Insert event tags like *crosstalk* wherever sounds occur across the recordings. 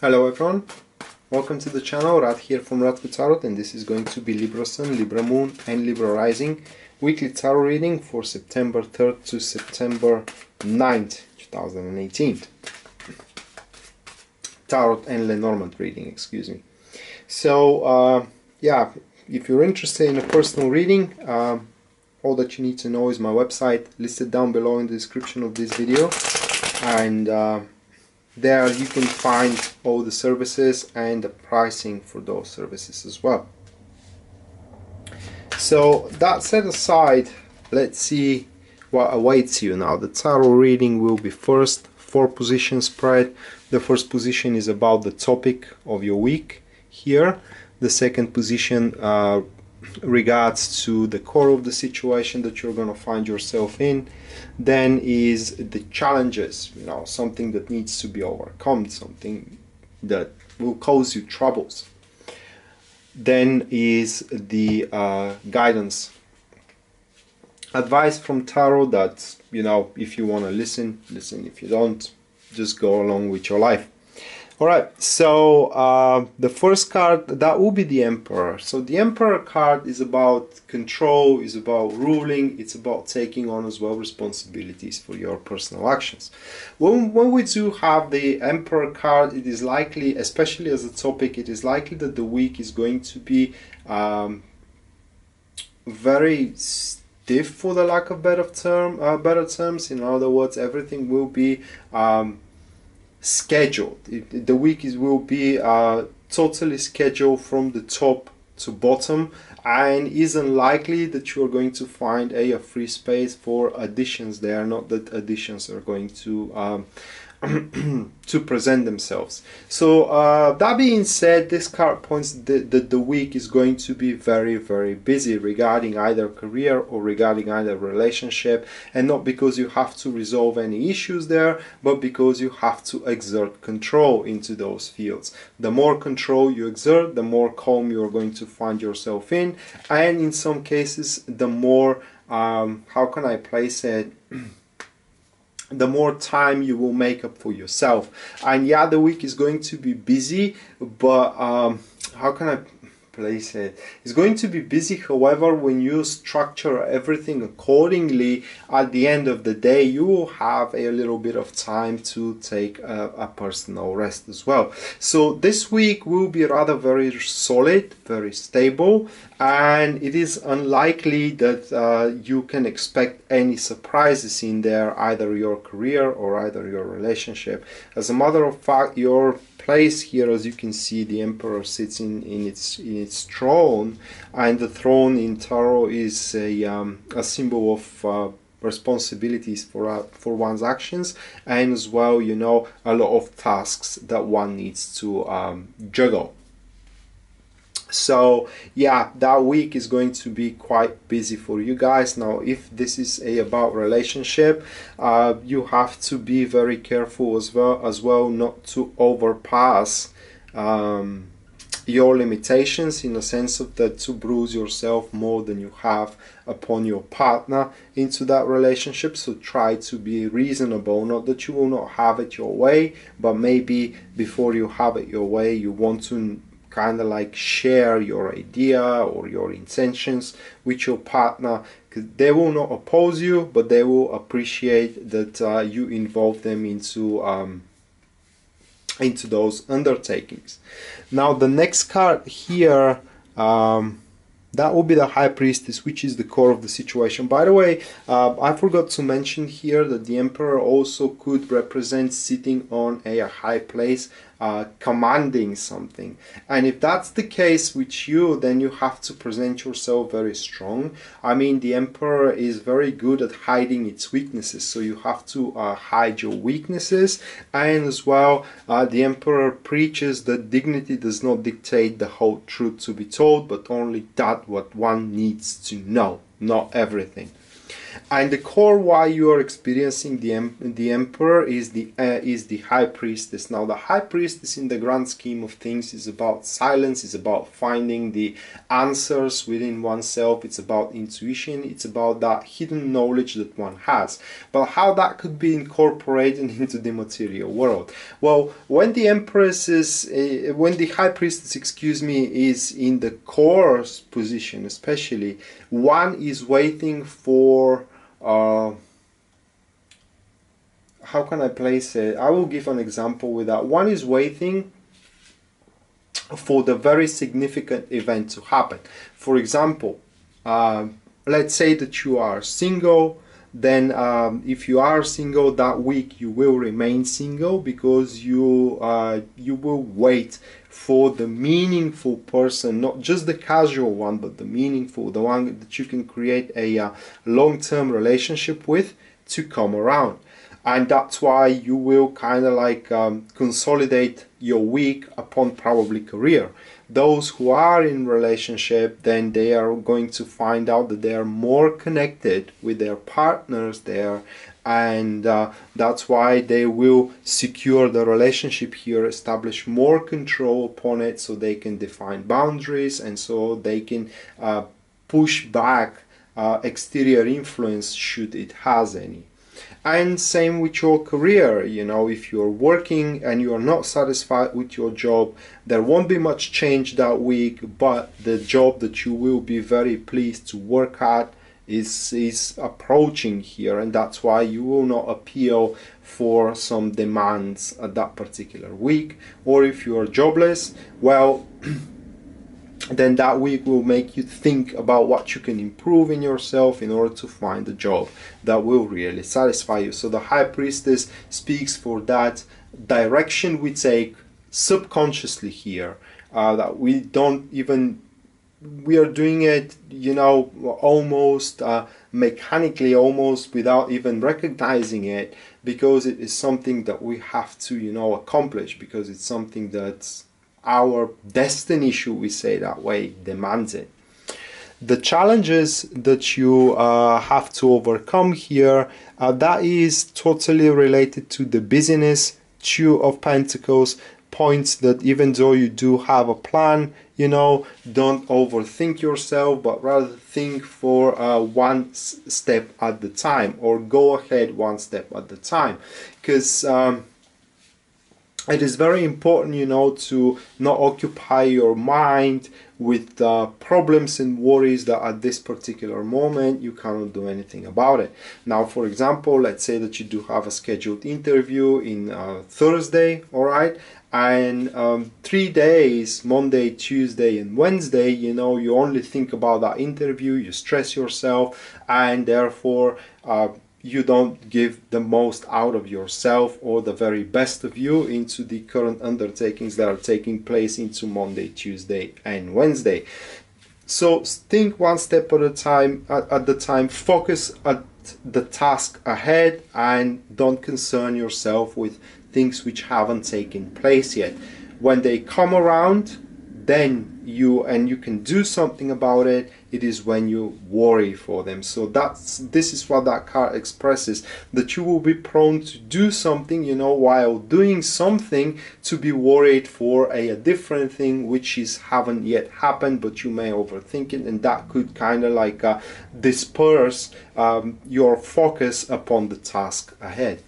Hello everyone, welcome to the channel, Rad here from Radko Tarot and this is going to be Libra Sun, Libra Moon and Libra Rising weekly tarot reading for September 3rd to September 9th, 2018. Tarot and Lenormand reading, excuse me. So, uh, yeah, if you're interested in a personal reading, um, all that you need to know is my website listed down below in the description of this video and uh, there you can find all the services and the pricing for those services as well. So that set aside let's see what awaits you now. The tarot reading will be first four position spread. The first position is about the topic of your week here. The second position uh, regards to the core of the situation that you're going to find yourself in then is the challenges you know something that needs to be overcome something that will cause you troubles. Then is the uh, guidance. Advice from tarot that you know if you want to listen listen. If you don't just go along with your life all right, so uh, the first card that will be the Emperor. So the Emperor card is about control, is about ruling, it's about taking on as well responsibilities for your personal actions. When, when we do have the Emperor card, it is likely, especially as a topic, it is likely that the week is going to be um, very stiff, for the lack of better term, uh, better terms. In other words, everything will be um, scheduled. The week is, will be uh, totally scheduled from the top to bottom and is unlikely that you are going to find a, a free space for additions They are not that additions are going to um, *clears throat* to present themselves. So uh, that being said, this card points that the, the week is going to be very very busy regarding either career or regarding either relationship, and not because you have to resolve any issues there, but because you have to exert control into those fields. The more control you exert, the more calm you are going to find yourself in, and in some cases, the more um, how can I place it? *clears throat* the more time you will make up for yourself. And yeah the week is going to be busy but um, how can i place it? It's going to be busy. However when you structure everything accordingly at the end of the day you will have a little bit of time to take a, a personal rest as well. So this week will be rather very solid very stable and it is unlikely that uh, you can expect any surprises in there either your career or either your relationship. As a matter of fact your place here as you can see the emperor sits in, in its in its throne. And the throne in tarot is a, um, a symbol of uh, responsibilities for uh, for one's actions. And as well you know a lot of tasks that one needs to um, juggle so yeah that week is going to be quite busy for you guys. Now if this is a about relationship uh, you have to be very careful as well as well not to overpass um, your limitations in the sense of that to bruise yourself more than you have upon your partner into that relationship. So try to be reasonable not that you will not have it your way but maybe before you have it your way you want to kind of like share your idea or your intentions with your partner they will not oppose you but they will appreciate that uh, you involve them into um, into those undertakings. Now the next card here um, that will be the high priestess which is the core of the situation. By the way uh, i forgot to mention here that the emperor also could represent sitting on a high place uh, commanding something. And if that's the case with you then you have to present yourself very strong. I mean the emperor is very good at hiding its weaknesses so you have to uh, hide your weaknesses. And as well uh, the emperor preaches that dignity does not dictate the whole truth to be told but only that what one needs to know not everything and the core why you are experiencing the the emperor is the uh, is the high priestess. Now the high priestess in the grand scheme of things is about silence is about finding the answers within oneself. It's about intuition. It's about that hidden knowledge that one has. But how that could be incorporated *laughs* into the material world? Well when the empress is uh, when the high priestess excuse me is in the core position especially one is waiting for uh, how can I place it? I will give an example with that. One is waiting for the very significant event to happen. For example, uh, let's say that you are single, then um, if you are single that week you will remain single because you uh, you will wait for the meaningful person, not just the casual one, but the meaningful, the one that you can create a uh, long term relationship with to come around. And that's why you will kind of like um, consolidate your week upon probably career. Those who are in relationship, then they are going to find out that they are more connected with their partners. there and uh, that's why they will secure the relationship here establish more control upon it so they can define boundaries and so they can uh, push back uh, exterior influence should it has any and same with your career you know if you're working and you're not satisfied with your job there won't be much change that week but the job that you will be very pleased to work at is is approaching here and that's why you will not appeal for some demands at that particular week. Or if you are jobless well *clears throat* then that week will make you think about what you can improve in yourself in order to find a job that will really satisfy you. So the high priestess speaks for that direction we take subconsciously here uh, that we don't even we are doing it, you know, almost uh, mechanically, almost without even recognizing it, because it is something that we have to, you know, accomplish, because it's something that our destiny, should we say that way, demands it. The challenges that you uh, have to overcome here, uh, that is totally related to the business, Two of Pentacles, points that even though you do have a plan, you know, don't overthink yourself, but rather think for uh, one step at the time or go ahead one step at the time. Because um, it is very important, you know, to not occupy your mind with uh, problems and worries that at this particular moment you cannot do anything about it. Now, for example, let's say that you do have a scheduled interview in uh, Thursday, all right, and um, three days monday tuesday and wednesday you know you only think about that interview you stress yourself and therefore uh, you don't give the most out of yourself or the very best of you into the current undertakings that are taking place into monday tuesday and wednesday so think one step at a time at, at the time focus at the task ahead and don't concern yourself with things which haven't taken place yet. When they come around, then you and you can do something about it it is when you worry for them. So that's this is what that card expresses that you will be prone to do something you know while doing something to be worried for a, a different thing which is haven't yet happened but you may overthink it and that could kind of like uh, disperse um, your focus upon the task ahead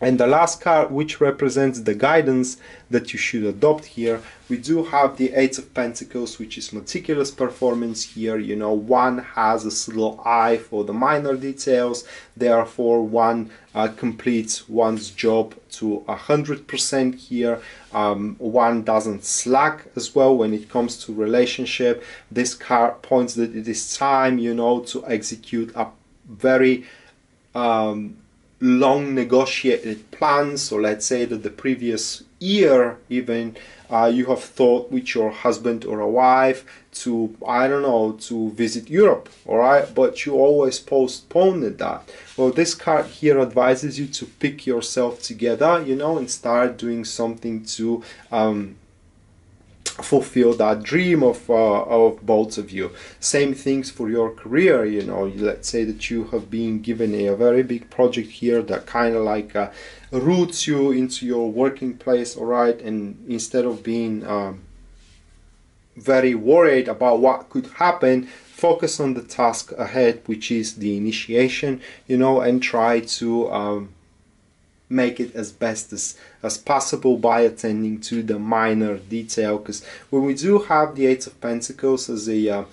and the last card, which represents the guidance that you should adopt here, we do have the Eight of Pentacles, which is meticulous performance here. You know, one has a little eye for the minor details, therefore, one uh, completes one's job to a hundred percent here. Um, one doesn't slack as well when it comes to relationship. This card points that it is time, you know, to execute a very um, long negotiated plans. So let's say that the previous year even uh, you have thought with your husband or a wife to i don't know to visit europe all right? But you always postponed that. Well this card here advises you to pick yourself together you know and start doing something to um, fulfill that dream of uh, of both of you. Same things for your career you know. Let's say that you have been given a, very big project here that kind of like uh, roots you into your working place all right? And instead of being um, very worried about what could happen focus on the task ahead which is the initiation you know and try to um, make it as best as, as possible by attending to the minor detail because when we do have the eight of pentacles as a uh,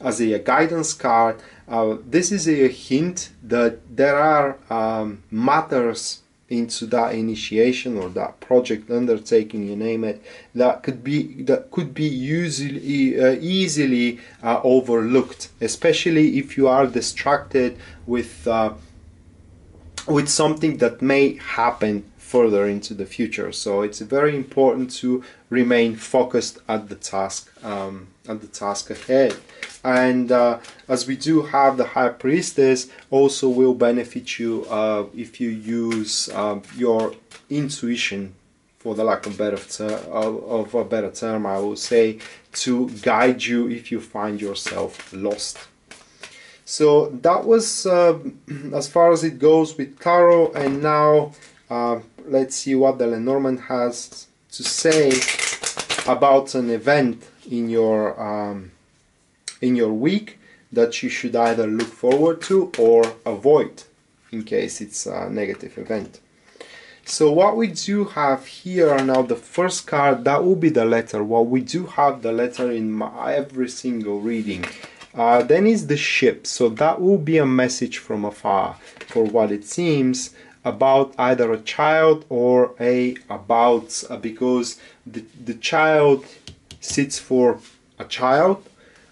as a, a, guidance card uh, this is a hint that there are um, matters into that initiation or that project undertaking you name it that could be that could be usually uh, easily uh, overlooked especially if you are distracted with uh, with something that may happen further into the future. So it's very important to remain focused at the task um, at the task ahead. And uh, as we do have the High Priestess, also will benefit you uh, if you use uh, your intuition, for the lack of better ter- of a better term, I will say, to guide you if you find yourself lost. So that was uh, *clears throat* as far as it goes with Tarot and now uh, let's see what the Lenormand has to say about an event in your um, in your week that you should either look forward to or avoid in case it's a negative event. So what we do have here now the first card that will be the letter. Well we do have the letter in my, every single reading uh, then is the ship. So that will be a message from afar for what it seems about either a child or a about uh, because the, the child sits for a child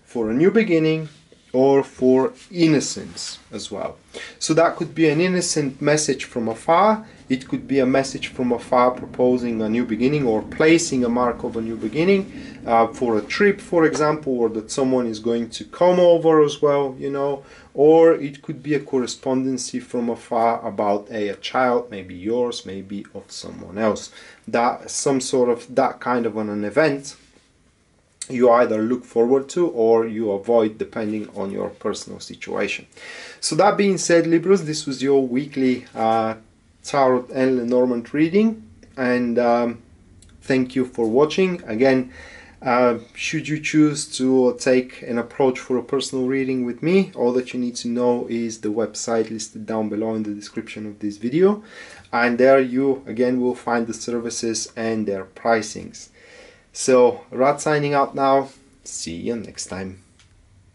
for a new beginning or for innocence as well. So that could be an innocent message from afar. It could be a message from afar proposing a new beginning or placing a mark of a new beginning uh, for a trip, for example, or that someone is going to come over as well, you know. Or it could be a correspondency from afar about a, a child, maybe yours, maybe of someone else. That some sort of that kind of an, an event you either look forward to or you avoid depending on your personal situation. So that being said, Libras, this was your weekly uh, Tarot and Lenormand reading and um, thank you for watching. Again, uh, should you choose to take an approach for a personal reading with me, all that you need to know is the website listed down below in the description of this video. And there you again will find the services and their pricings. So, Rad signing out now. See you next time.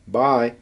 Bye.